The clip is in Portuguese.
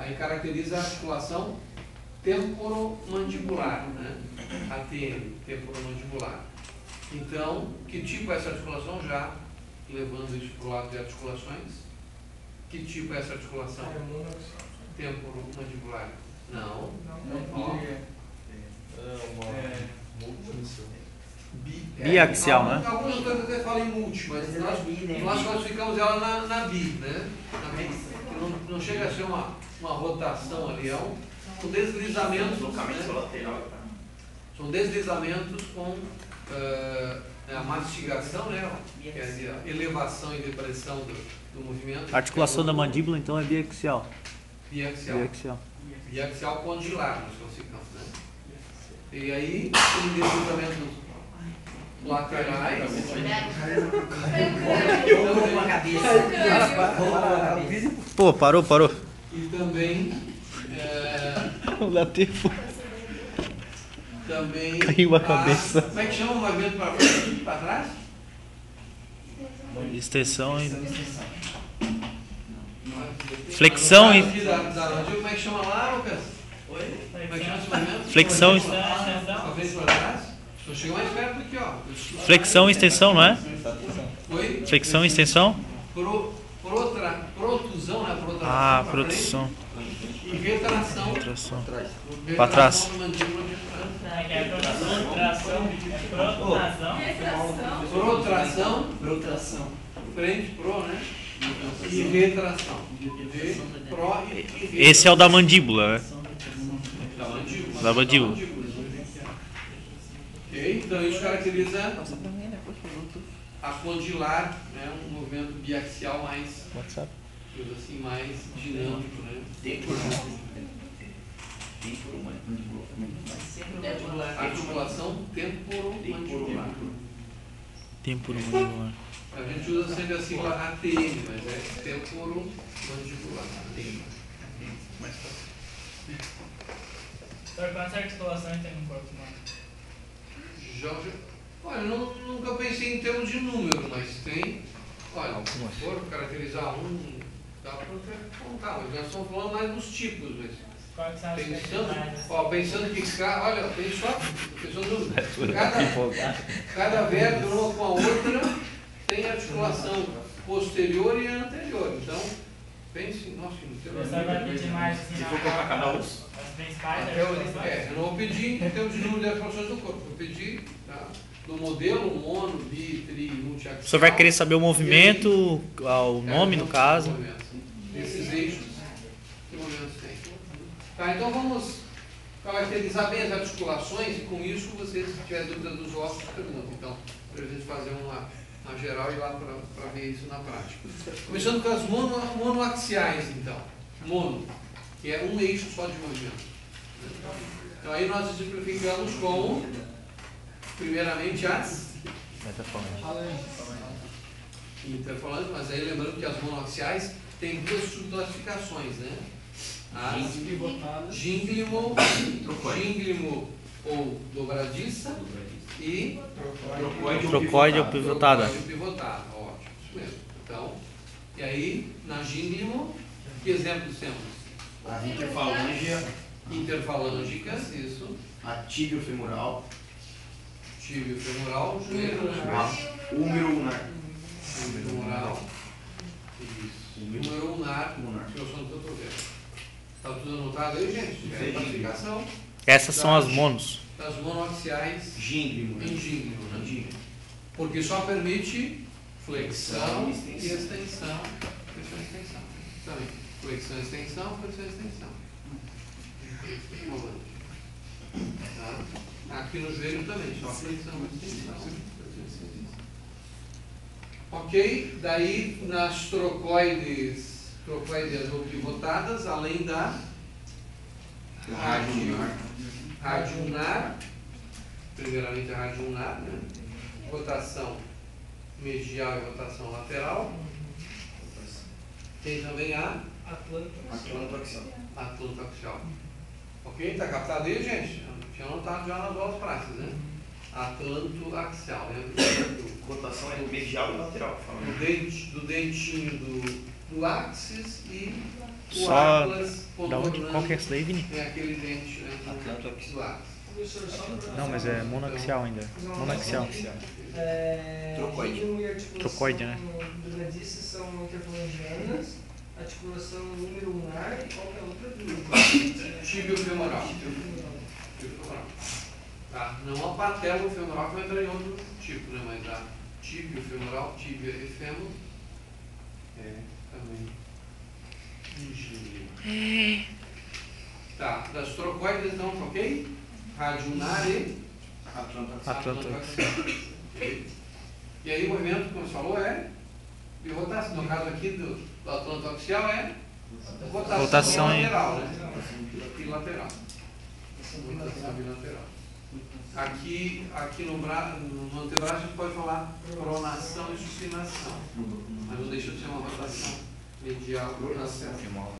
Aí caracteriza a articulação temporomandibular, né? ATM, temporomandibular. Então, que tipo é essa articulação? Já levando isso para o lado de articulações. Que tipo é essa articulação? Temporomandibular. Não. Ó. Bi- é, Biaxial, alguns- né? Alguns autores até falam em multi, mas é nós, bi, né? nós classificamos ela na, na bi, né? Na bi. Que Não, não chega a ser uma, uma rotação ali, é um, um deslizamento. Deslocamento né? lateral. São deslizamentos com eh, a mastigação, né? Quer dizer, a elevação e depressão do, do movimento. A articulação da mandíbula então é biaxial. Biaxial. Biaxial. Biaxial condilar, nós classificamos, né? E aí, tem deslizamentos laterais. Pô, parou, parou. E também, eh, Não dá tempo. também Caiu a cabeça. Como é que chama o movimento para frente, para trás? Extensão e. Flexão e- mandíbula, como é que chama lá, Lucas? Oi? Como é que chama esse movimento? Flexão e. Para frente e para trás? Só chega mais perto aqui, ó. Flexão e extensão, não é? Oi? Flexão e extensão? Pro, protra, protusão, né? Protração Ah, pra produção. E retração. Retração. Retração Pra trás. da mandíbula de trás. Protração, tração, protração. Frente, pro, né? E retração. Esse é o da mandíbula, né? Da mandíbula. Da mandíbula. Ok? Então isso caracteriza a condilar, né? um movimento biaxial mais, WhatsApp. Digamos assim, mais dinâmico, né? Tempo. Tempo. Articulação temporomandibular. Tempo no mandibular. A gente usa sempre a sigla ATM, mas é temporomandibular. ATM. Doutor, quantas articulações tem no corpo humano? Jorge, olha, não, nunca pensei em termos de número, mas tem. Olha, se for caracterizar um, dá para até contar, mas nós estamos falando mais dos tipos, mas pensando, ó, pensando que cada, olha, tem só, pensando, cada, cada vértebra com a outra tem articulação posterior e anterior. Então, pense, nossa, não tem O senhor vai pedir mais Se for colocar cada um. as principais é, eu não vou pedir em termos de número de articulações do corpo, eu pedi tá, do modelo mono, bi, tri, multiaxial. O senhor vai querer saber o movimento, ah, o nome no caso. Esses eixos, que movimentos tem. Tá, então vamos caracterizar bem as articulações e com isso vocês, se tiver dúvida dos ossos, perguntam. Então, para a gente fazer uma, uma geral e ir lá para ver isso na prática. Começando com as mono, monoaxiais, então. Mono, que é um eixo só de movimento. Então aí nós simplificamos com, primeiramente, as interfalantes, mas aí lembrando que as monoaxiais têm duas subclassificações, né? As gínglimo, gínglimo ou dobradiça e Trocoide ou pivotada. trocoide pivotada, ótimo, isso mesmo. Então, e aí, na gínglimo, que exemplos temos? A interfalange, Interfalângicas, isso, a tíbio femoral, tíbio femoral, joelho, né? úmero lunar. Femoral, isso, número Lunar. expansão do. Está tudo anotado aí, gente? É classificação Essas são as monos. das monoaxiais gínglimo, né? Gínglimo. Porque só permite flexão e Extensão. extensão. Flexão e extensão. Também. Flexão e extensão, flexão e extensão. Tá? Aqui no joelho também, só flexão e extensão. Ok? Daí nas trocoides, trocoides ou pivotadas, além da Rádio ulnar, primeiramente a rádio ulnar, né? rotação medial e rotação lateral. Tem também a Atlantoaxial. atlantoaxial. Ok? Está captado aí, gente? Tinha anotado já nas aulas práticas, né? Atlantoaxial, lembra? Do, Rotação é medial e lateral. do, dente, do dentinho do, do axis e O Só Atlas Da onde? Qual que é essa daí, Vini? É aquele dente, né? Do Atlas. Professor, só pra- Não, mas é monoaxial ainda. Monoaxial. É, Trocoide. e articulação Trocoide, né? Duradícia são interfalangianas, articulação número lunar e qual que é a outra dúvida? Tíbio femoral. Tá? Não a patela femoral que vai entrar em outro tipo, né? Mas a tíbio femoral, tíbia e fêmur é também. Tá, das trocoides então, ok? Radionar e Atlantoaxial. E aí o movimento, como você falou, é de rotação. No caso aqui do, do atlantoaxial é rotação, Rotação em- bilateral, né? Bilateral. Rotação bilateral. Aqui, aqui no, bra, no antebraço a gente pode falar pronação e supinação. Mas não deixa de ser uma rotação medial rotação.